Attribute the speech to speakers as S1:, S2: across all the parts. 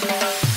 S1: Thank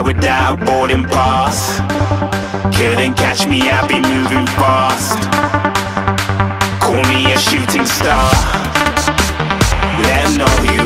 S2: fly without boarding pass Couldn't catch me, I'd be moving fast. Call me a shooting star. Let know you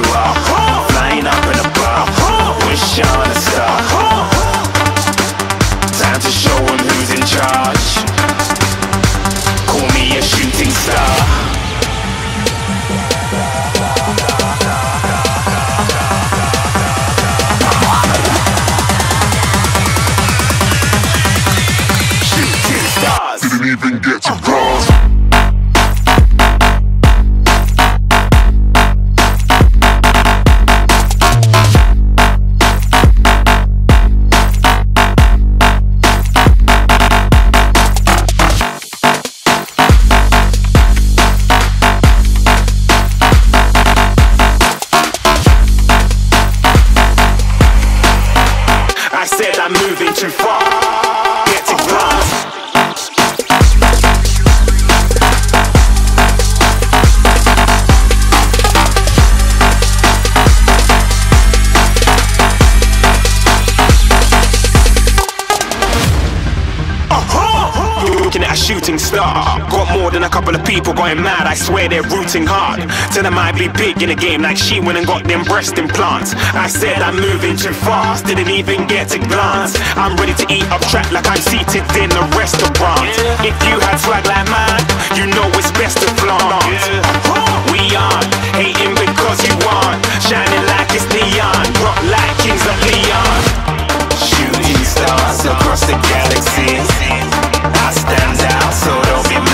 S2: in the game like she went and got them breast implants. I said I'm moving too fast, didn't even get to glance. I'm ready to eat up track like I'm seated in a restaurant. If you had swag like mine, you know it's best to flaunt. We aren't hating because you aren't shining like it's neon, rock like kings of Leon. Shooting stars across the galaxy. I stand out, so don't be mad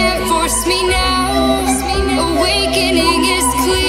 S3: can't force me now. Awakening is clear.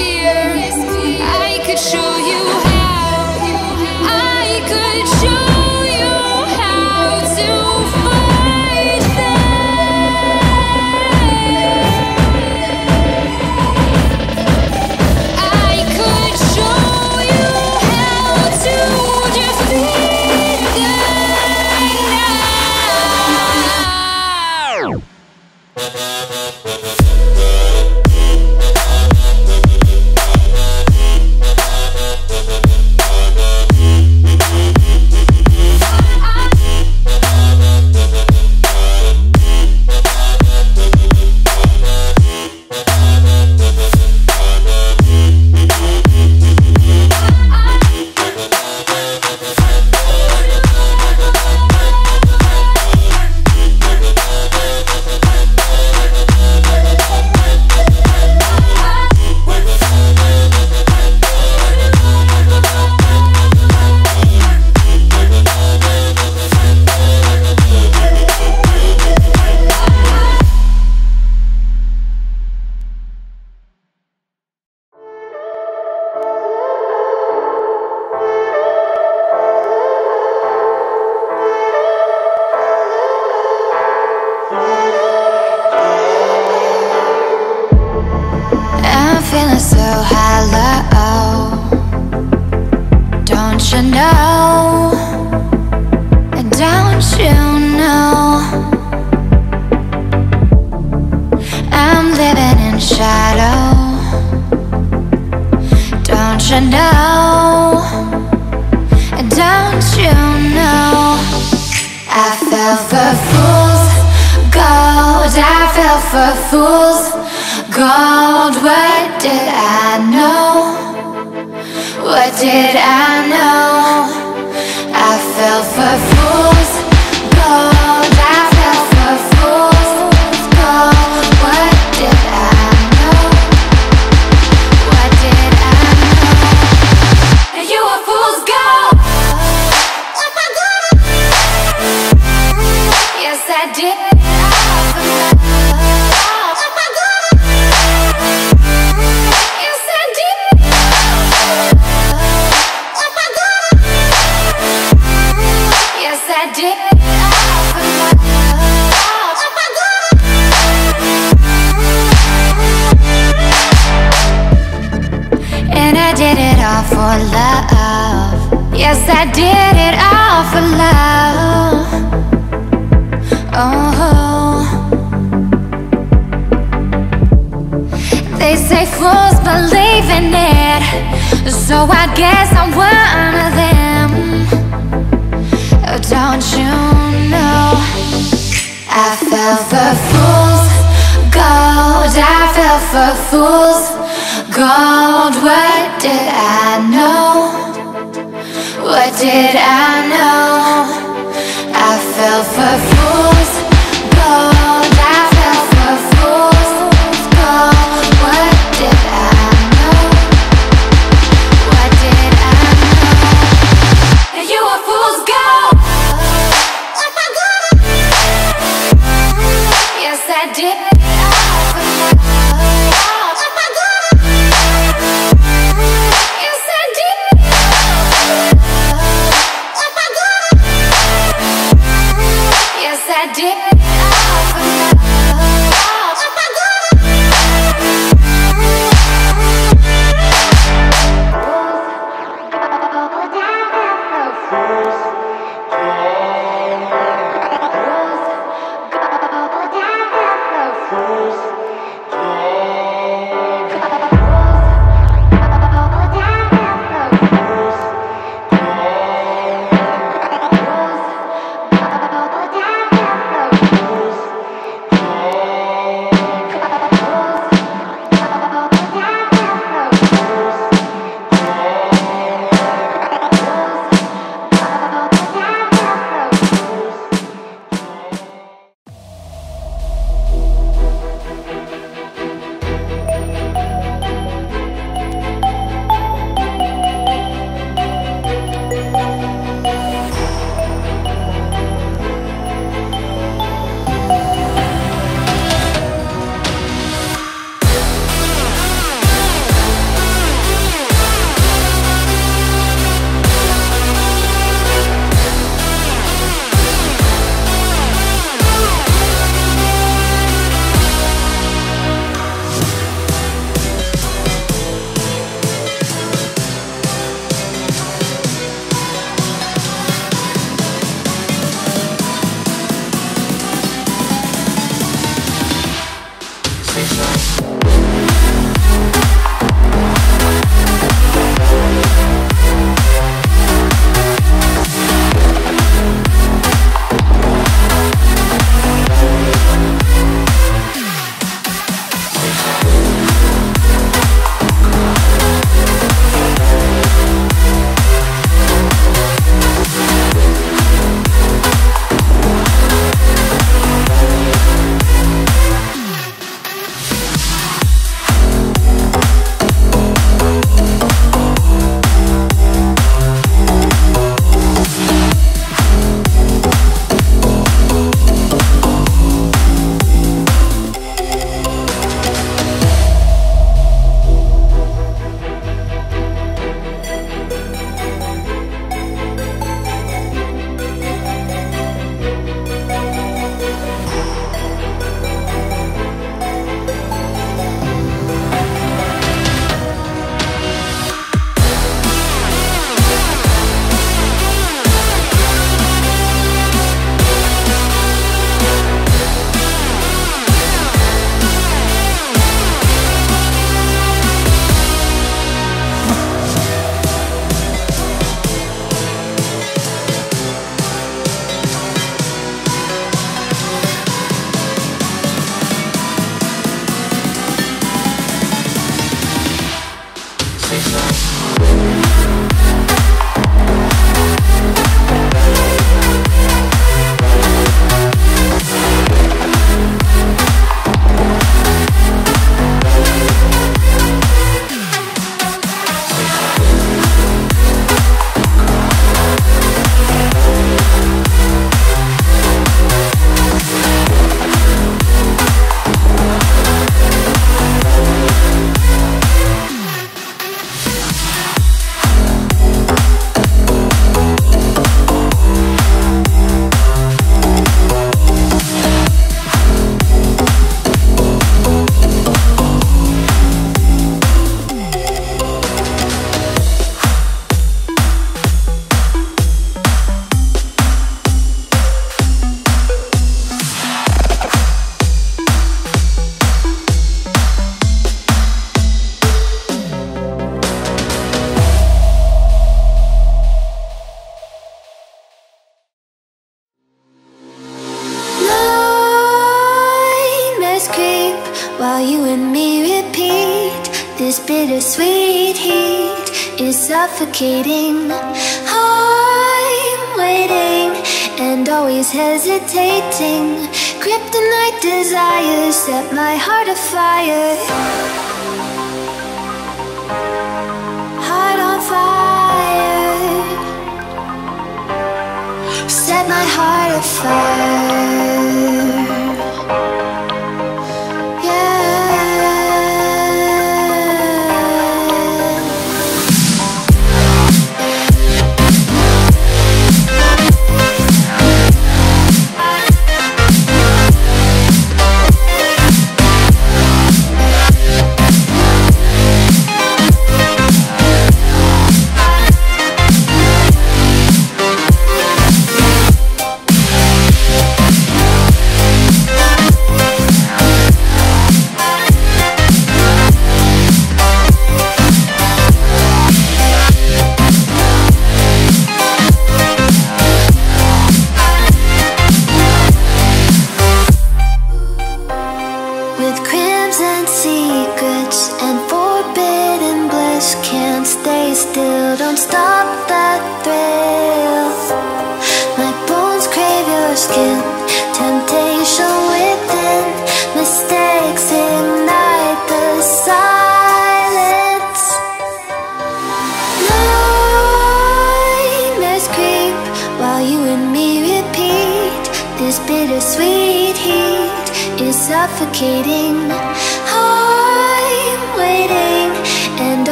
S4: I know?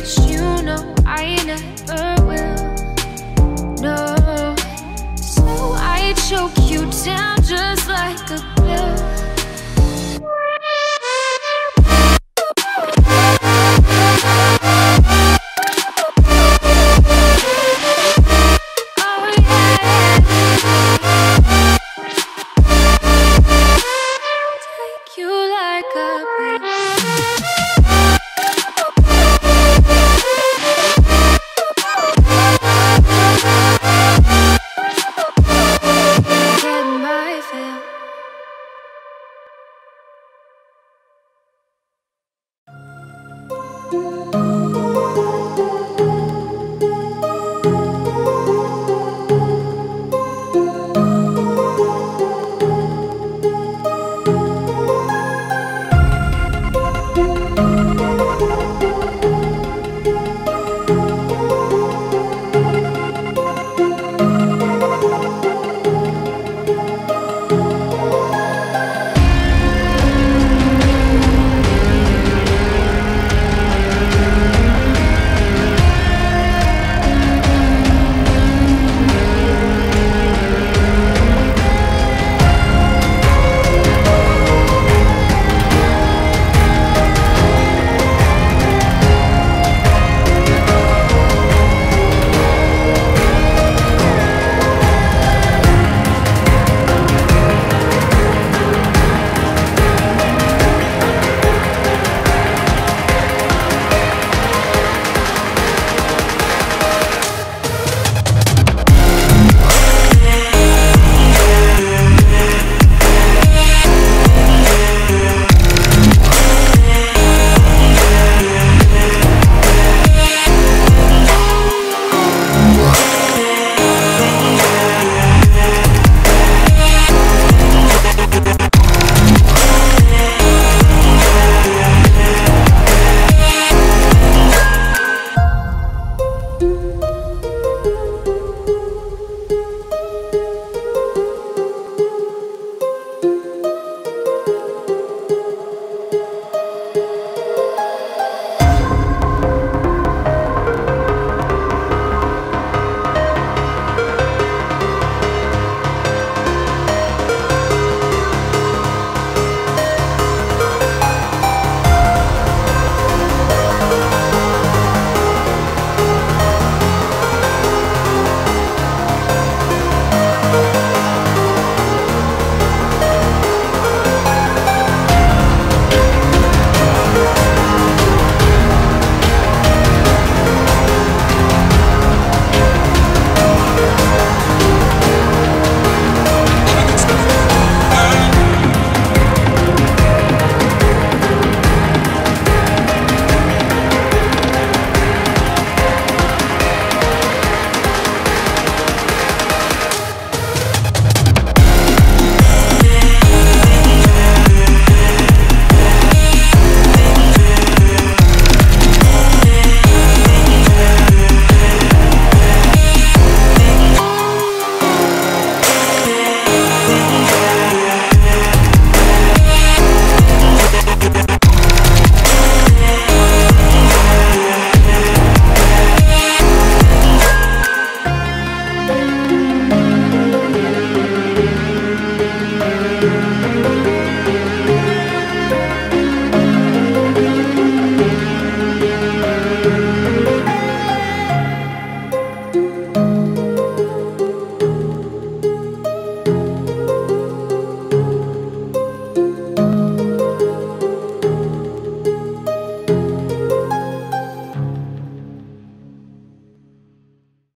S4: But you know I never will.